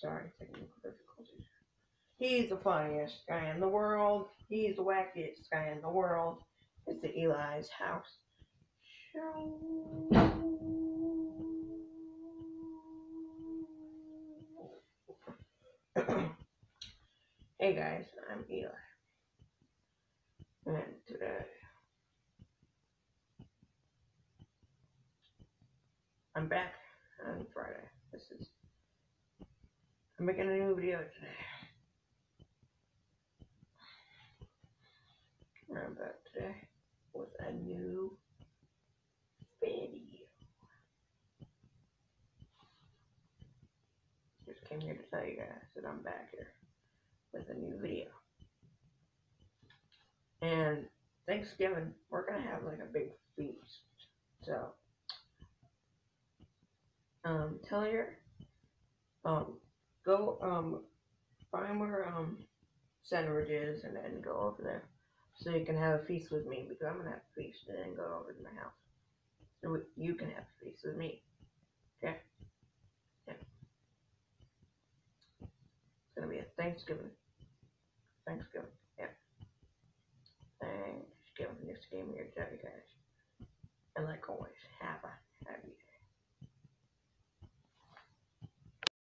Sorry, technical difficulties. He's the funniest guy in the world. He's the wackiest guy in the world. It's the Eli's house show. hey guys, I'm Eli. And today I'm back on Friday. This is I'm making a new video today. I'm back today with a new video. Just came here to tell you guys that I'm back here with a new video. And Thanksgiving, we're gonna have like a big feast. So, um, tell your, um, go, um, find where, um, Sandwich is and then go over there so you can have a feast with me because I'm gonna have a feast and then go over to my house. So you can have a feast with me. Okay? Yeah. It's gonna be a Thanksgiving. Thanksgiving. Yeah. Thanksgiving. This game here, tell you guys. And like always,